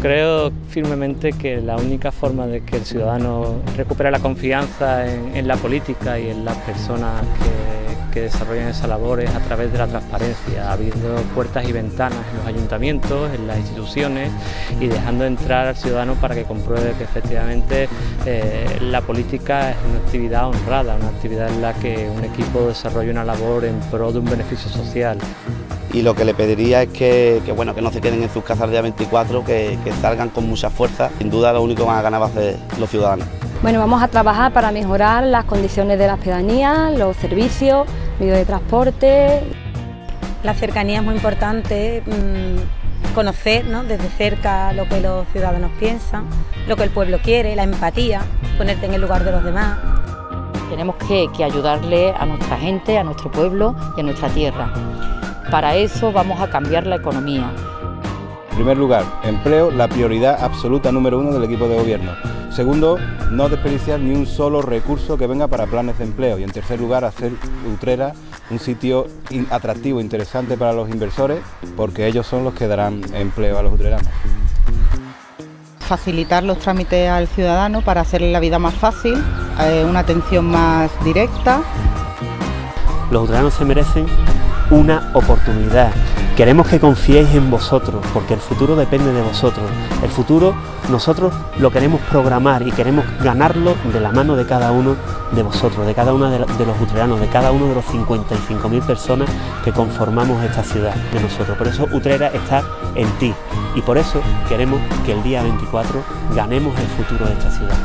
Creo firmemente que la única forma de que el ciudadano recupere la confianza en, la política y en las personas que, que, desarrollan esa labor es a través de la transparencia, abriendo puertas y ventanas en los ayuntamientos, en las instituciones y dejando entrar al ciudadano para que compruebe que efectivamente eh, la política es una actividad honrada, una actividad en la que un equipo desarrolla una labor en pro de un beneficio social y lo que le pediría es que, bueno, que no se queden en sus casas el día 24, que, salgan con mucha fuerza. Sin duda lo único que van a ganar va a ser los ciudadanos. Bueno, vamos a trabajar para mejorar las condiciones de las pedanías, los servicios, medios de transporte. La cercanía es muy importante, mm, conocer desde cerca lo que los ciudadanos piensan, lo que el pueblo quiere, la empatía, ponerte en el lugar de los demás. Tenemos que, que ayudarle a nuestra gente, a nuestro pueblo y a nuestra tierra. Para eso vamos a cambiar la economía. En primer lugar, empleo, la prioridad absoluta número uno del equipo de gobierno. Segundo, no desperdiciar ni un solo recurso que venga para planes de empleo. Y en tercer lugar, hacer Utrera un sitio atractivo, interesante para los inversores, porque ellos son los que darán empleo a los utreranos. Facilitar los trámites al ciudadano para hacerle la vida más fácil, eh, una atención más directa. Los utreranos se merecen una oportunidad. Queremos que confiéis en vosotros, porque el futuro depende de vosotros. El futuro nosotros lo queremos programar y queremos ganarlo de la mano de cada uno de vosotros, de cada uno de, los utreranos, de cada uno de los 55.000 personas que conformamos esta ciudad de nosotros. Por eso Utrera está en ti y por eso queremos que el día 24 ganemos el futuro de esta ciudad.